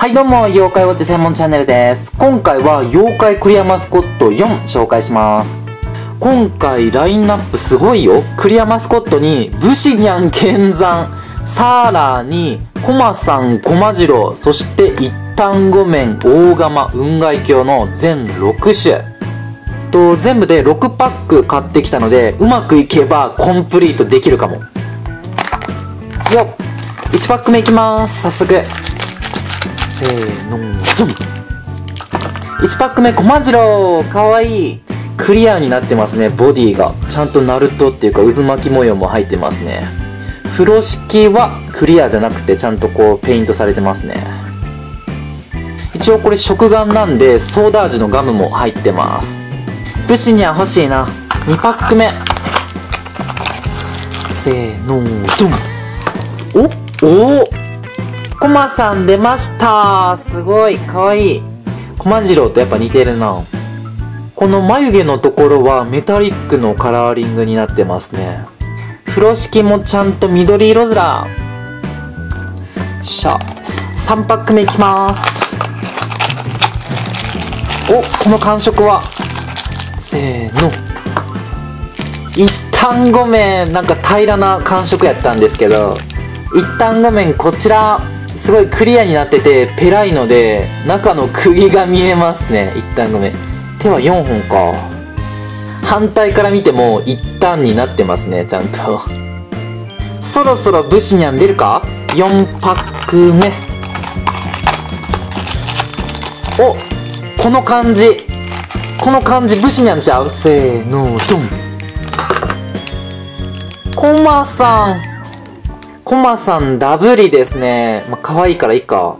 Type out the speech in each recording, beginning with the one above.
はいどうも、妖怪ウォッチ専門チャンネルです。今回は妖怪クリアマスコット4紹介します。今回ラインナップすごいよ。クリアマスコットに、ブシニャン剣山、サーラーに、コマさん、コマジロ、そして一旦ごめん、大釜、雲外鏡の全6種。と、全部で6パック買ってきたので、うまくいけばコンプリートできるかも。よっ1パック目いきます。早速。せーの、ドン !1 パック目、コマじろうかわいいクリアになってますね、ボディが。ちゃんとナルトっていうか渦巻き模様も入ってますね。風呂敷はクリアじゃなくてちゃんとこうペイントされてますね。一応これ食玩なんでソーダ味のガムも入ってます。ブシニャン欲しいな。2パック目。せーの、ドンおおコマさん出ました。すごい。かわいい。コマジロウとやっぱ似てるな。この眉毛のところはメタリックのカラーリングになってますね。風呂敷もちゃんと緑色ずらしゃ。3パック目いきます。おこの感触は。せーの。一旦ごめん。なんか平らな感触やったんですけど。一旦ごめん。こちら。すごいクリアになっててペラいので中の釘が見えますね。一旦ごめん。手は4本か。反対から見ても一旦になってますねちゃんと。そろそろ武士にゃん出るか？4パック目。おこの感じ。この感じ武士にゃんちゃう？せーのドン。コマさん。コマさんダブリですね。まあ、可愛いからいいか。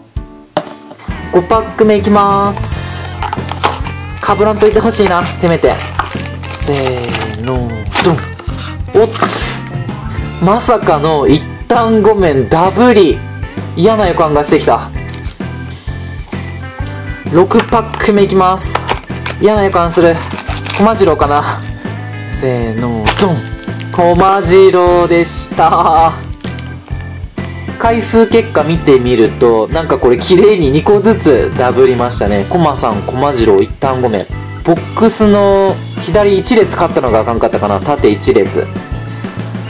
5パック目いきます。かぶらんといてほしいな、せめて。せーの、ドン。おっつ。まさかの一旦ごめん、ダブリ。嫌な予感がしてきた。6パック目いきます。嫌な予感する。コマジロウかな。せーの、ドン。コマジロウでした。開封結果見てみるとなんかこれ綺麗に2個ずつダブりましたね。コマさんコマジロー一旦ごめん。ボックスの左1列買ったのがあかんかったかな。縦1列。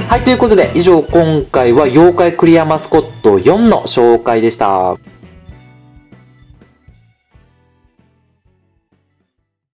はいということで以上今回は妖怪クリアマスコット4の紹介でした。